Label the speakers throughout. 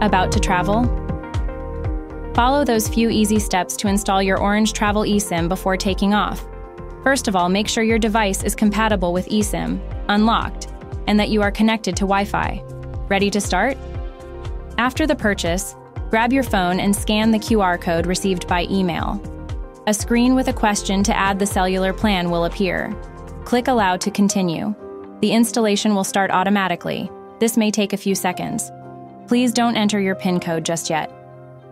Speaker 1: About to travel? Follow those few easy steps to install your Orange Travel eSIM before taking off. First of all, make sure your device is compatible with eSIM, unlocked, and that you are connected to Wi Fi. Ready to start? After the purchase, grab your phone and scan the QR code received by email. A screen with a question to add the cellular plan will appear. Click Allow to continue. The installation will start automatically. This may take a few seconds. Please don't enter your PIN code just yet.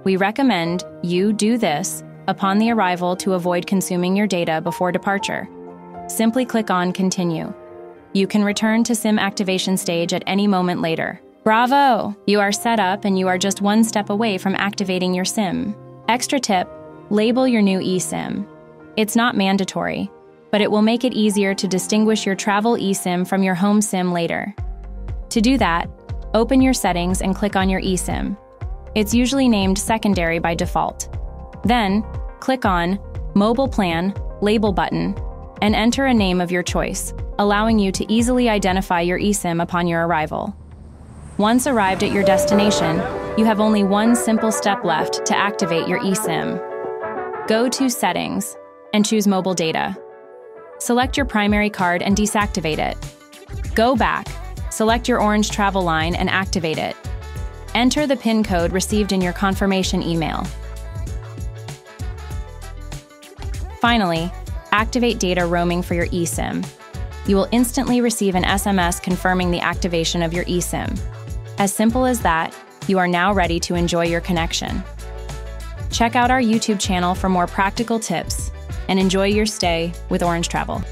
Speaker 1: We recommend you do this upon the arrival to avoid consuming your data before departure. Simply click on Continue. You can return to SIM activation stage at any moment later. Bravo! You are set up and you are just one step away from activating your SIM. Extra tip label your new eSIM. It's not mandatory, but it will make it easier to distinguish your travel eSIM from your home SIM later. To do that, open your settings and click on your eSIM. It's usually named secondary by default. Then, click on Mobile Plan, Label button, and enter a name of your choice, allowing you to easily identify your eSIM upon your arrival. Once arrived at your destination, you have only one simple step left to activate your eSIM. Go to Settings and choose Mobile Data. Select your primary card and deactivate it. Go back, select your orange travel line and activate it. Enter the PIN code received in your confirmation email. Finally, activate data roaming for your eSIM. You will instantly receive an SMS confirming the activation of your eSIM. As simple as that, you are now ready to enjoy your connection. Check out our YouTube channel for more practical tips and enjoy your stay with Orange Travel.